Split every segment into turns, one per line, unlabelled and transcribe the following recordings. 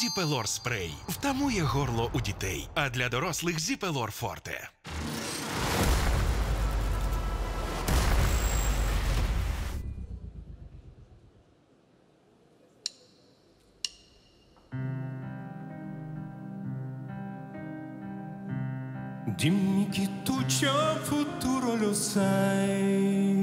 Зіпелор спрей втамує горло у дітей, а для дорослих Зіпелор Форте.
Dimmi che tu c'è un.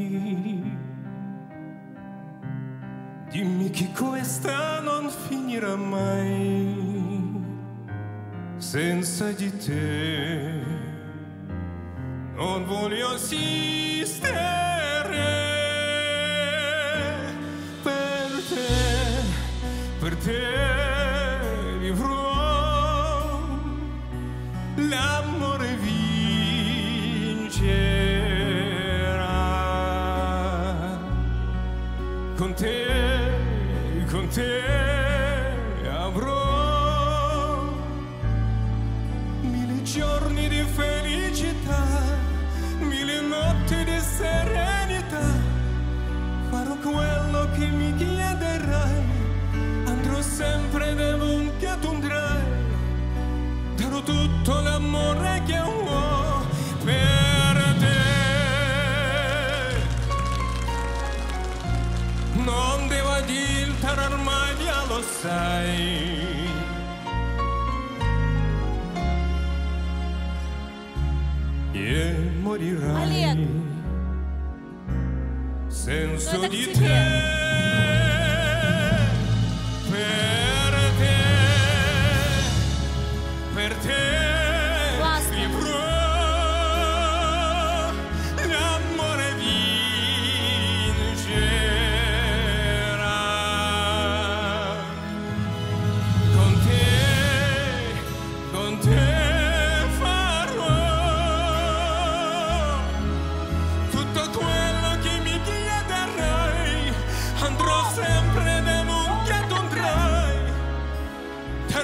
Dimmi che questa non finirà mai senza di te. Non voglio assistere per te, per te vivrò. L'amore vincerà con te, con te avrò mille giorni di felicità, mille notti di serenità. Farò quello che mi chiederai, andrò sempre dovunque tu andrai. Darò tutto l'amore che ho Non devo dirtelo ormai già lo sai. E morirai
Олег.
senza
Ну, это к
di
тебе.
te. Per te, per te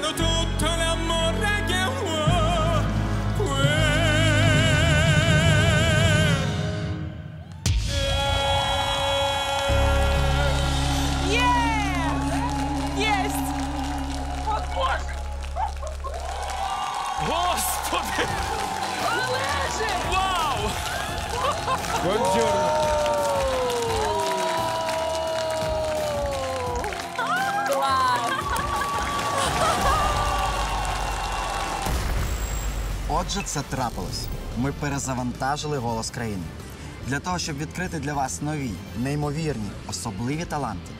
Darò tutto l'amore che ho.
Є! Єсть!
Господи!
Олеже!
Вау!
Клас!
Отже, це трапилось. Ми перезавантажили голос країни для того, щоб відкрити для вас нові, неймовірні, особливі таланти.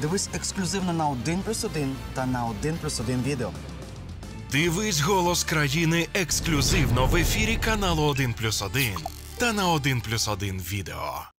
Дивись ексклюзивно на 1 плюс 1 та на 1 плюс 1 відео.
Дивись голос країни ексклюзивно в ефірі каналу 1+,1 та на 1+,1 відео.